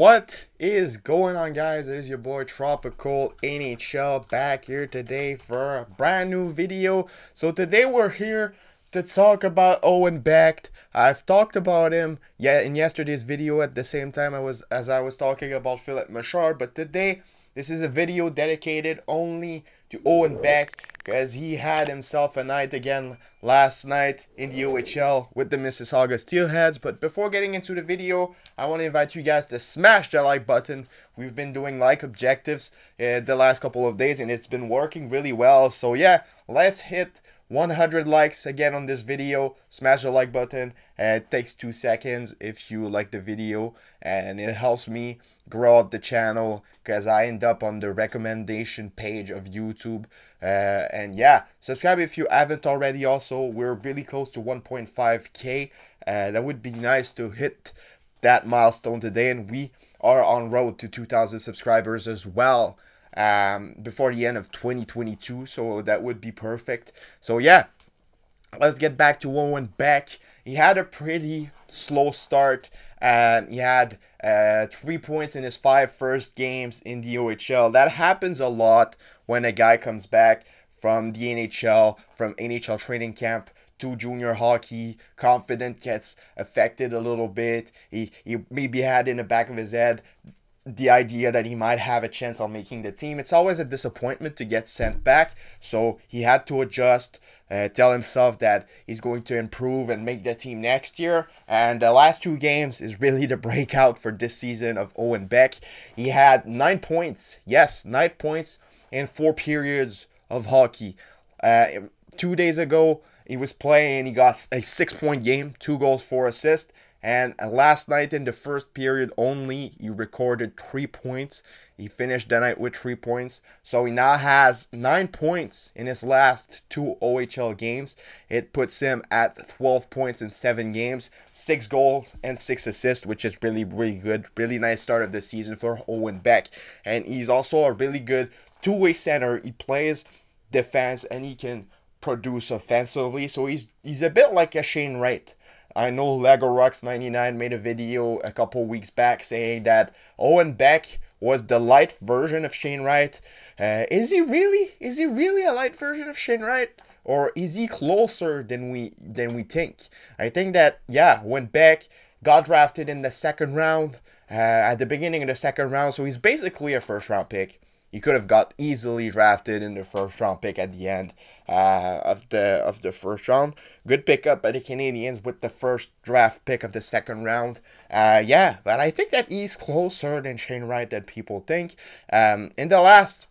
What is going on, guys? It is your boy Tropical NHL back here today for a brand new video. So today we're here to talk about Owen Beck. I've talked about him yeah in yesterday's video at the same time I was as I was talking about Filip Mesar, but today this is a video dedicated only to Owen Beck because he had himself a night again last night in the OHL with the Mississauga Steelheads. But before getting into the video, I want to invite you guys to smash that like button. We've been doing like objectives uh, the last couple of days and it's been working really well. So yeah, let's hit 100 likes again on this video. Smash the like button. Uh, it takes two seconds if you like the video and it helps me grow out the channel because i end up on the recommendation page of youtube. Uh, and yeah subscribe if you haven't already also. We're really close to 1.5k uh, that would be nice to hit that milestone today and we are on road to 2000 subscribers as well um, before the end of 2022. So that would be perfect. So yeah, let's get back to Owen Beck. He had a pretty slow start. Um, he had uh, three points in his five first games in the OHL. That happens a lot when a guy comes back from the NHL, from NHL training camp to junior hockey. Confidence gets affected a little bit. He, he maybe had in the back of his head the idea that he might have a chance on making the team. It's always a disappointment to get sent back. So he had to adjust, uh, tell himself that he's going to improve and make the team next year. And the last two games is really the breakout for this season of Owen Beck. He had nine points. Yes, nine points in four periods of hockey. Uh, two days ago, he was playing. He got a six-point game, two goals, four assists. And uh, last night in the first period only, he recorded three points. He finished the night with three points. So he now has nine points in his last two OHL games. It puts him at 12 points in seven games, six goals and six assists, which is really, really good. Really nice start of the season for Owen Beck. And he's also a really good two-way center. He plays defense and he can produce offensively. So he's he's a bit like a Shane Wright I know Lego Rocks 99 made a video a couple weeks back saying that Owen Beck was the light version of Shane Wright. Uh, is he really? Is he really a light version of Shane Wright? Or is he closer than we than we think? I think that yeah, when Beck got drafted in the second round, uh, at the beginning of the second round, so he's basically a first round pick. You could have got easily drafted in the first round pick at the end uh, of the of the first round. Good pickup by the Canadiens with the first draft pick of the second round. Uh, yeah, but I think that he's closer than Shane Wright than people think. Um, in the last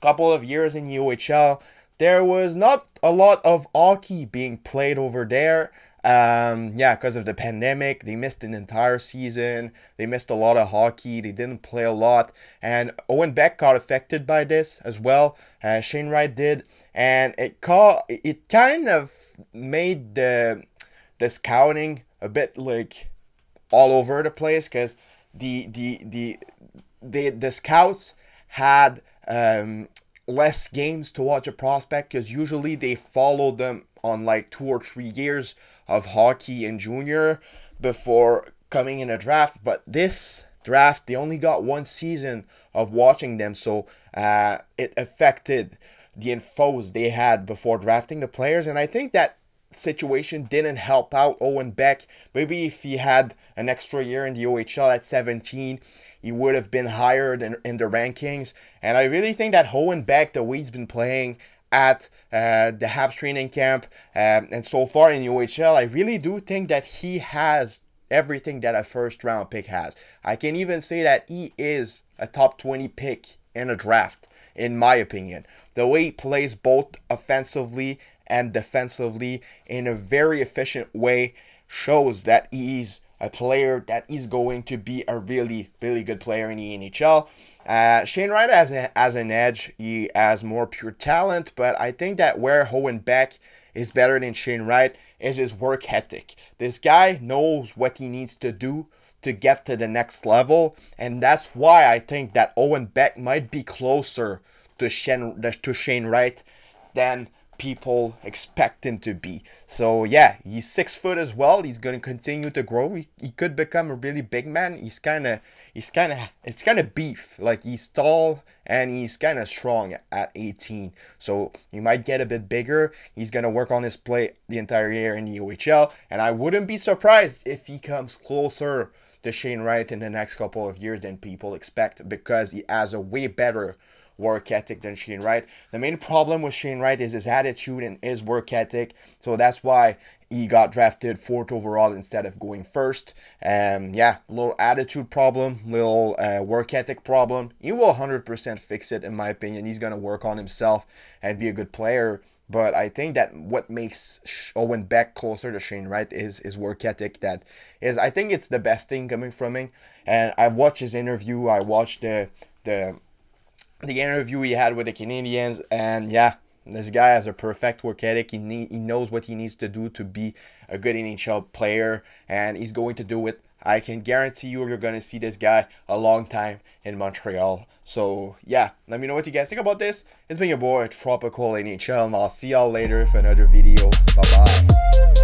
couple of years in OHL, there was not a lot of hockey being played over there. Um, yeah, because of the pandemic, they missed an entire season. They missed a lot of hockey. They didn't play a lot, and Owen Beck got affected by this as well. Uh, Shane Wright did, and it caught, it kind of made the the scouting a bit like all over the place because the the the the the scouts had um, less games to watch a prospect because usually they follow them on like two or three years of hockey in junior before coming in a draft. But this draft, they only got one season of watching them, so uh, it affected the infos they had before drafting the players. And I think that situation didn't help out Owen Beck. Maybe if he had an extra year in the OHL at 17, he would have been higher in, in the rankings. And I really think that Owen Beck, the way he's been playing, at uh, the Habs training camp um, and so far in the OHL, I really do think that he has everything that a first round pick has. I can even say that he is a top 20 pick in a draft, in my opinion. The way he plays both offensively and defensively in a very efficient way shows that he's a player that is going to be a really, really good player in the NHL. Uh, Shane Wright has, a, has an edge. He has more pure talent, but I think that where Owen Beck is better than Shane Wright is his work ethic. This guy knows what he needs to do to get to the next level, and that's why I think that Owen Beck might be closer to Shane, to Shane Wright than people expect him to be. So yeah, he's six foot as well. He's gonna continue to grow. He, he could become a really big man. He's kind of he's kind of it's kind of beef. Like he's tall and he's kind of strong at 18. So he might get a bit bigger. He's gonna work on his play the entire year in the OHL, and I wouldn't be surprised if he comes closer to Shane Wright in the next couple of years than people expect because he has a way better work ethic than Shane Wright. The main problem with Shane Wright is his attitude and his work ethic. So that's why he got drafted fourth overall instead of going first. Um, yeah, little attitude problem, little uh, work ethic problem. He will 100% fix it, in my opinion. He's going to work on himself and be a good player. But I think that what makes Owen Beck closer to Shane Wright is his work ethic. That is, I think it's the best thing coming from him. And I watched his interview. I watched the the the interview he had with the Canadiens, and yeah, this guy has a perfect work ethic. He need, he knows what he needs to do to be a good NHL player, and he's going to do it. I can guarantee you, you're going to see this guy a long time in Montreal. So yeah, let me know what you guys think about this. It's been your boy Tropical NHL, and I'll see y'all later for another video. Bye bye.